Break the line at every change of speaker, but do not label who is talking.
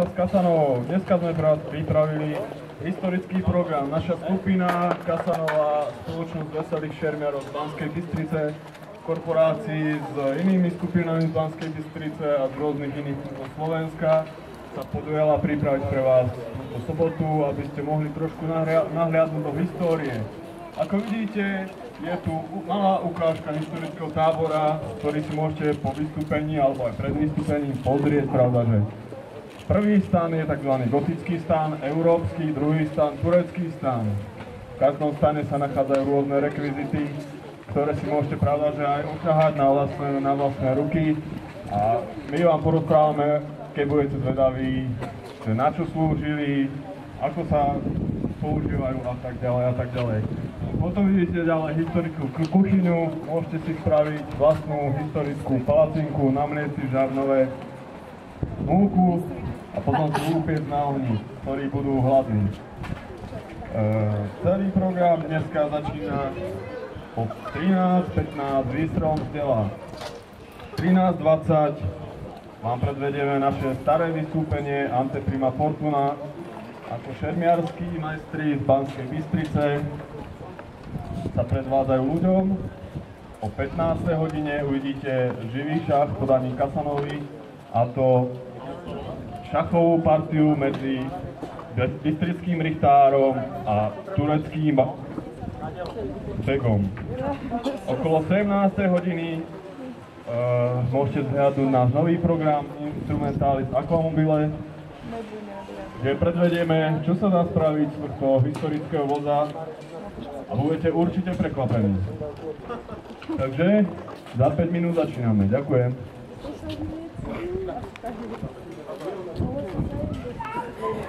z Kasanov. Dneska sme pre vás pripravili historický program. Naša skupina Kasanova, spoločnosť Veselých šermiarov z Banskej Bystrice, korporácii s inými skupinami z Banskej Bystrice a z rôznych iných zo Slovenska sa podujala pripraviť pre vás túto sobotu, aby ste mohli trošku nahlia- nahliadnúť do histórie. Ako vidíte, je tu malá ukážka historického tábora, ktorý si môžete po vystúpení alebo aj pred vystúpením pozrieť, pravda, že Prvý stan je tzv. gotický stan, európsky, druhý stan, turecký stan. V každom stane sa nachádzajú rôzne rekvizity, ktoré si môžete pravda, že aj oťahať na vlastné, na vlastné ruky. A my vám porozprávame, keď budete zvedaví, že na čo slúžili, ako sa používajú a tak ďalej a tak ďalej. Potom vidíte ďalej historickú ku- kuchyňu, môžete si spraviť vlastnú historickú palacinku, namlieť si žarnové múku a potom upiec na ohni, ktorí budú hladní. E, celý program dneska začína o 13.15 výstrom z dela. 13.20 vám predvedieme naše staré vystúpenie Anteprima Fortuna ako šermiarskí majstri z Banskej Bystrice sa predvádzajú ľuďom. O 15. hodine uvidíte živý šach podaní Kasanovi a to šachovú partiu medzi bystrickým richtárom a tureckým begom. Okolo 17. hodiny uh, môžete zhľadnúť náš nový program Instrumentális Aquamobile, kde predvedieme, čo sa dá spraviť z tohto historického voza a budete určite prekvapení. Takže za 5 minút začíname. Ďakujem. 嗯，好的。好的。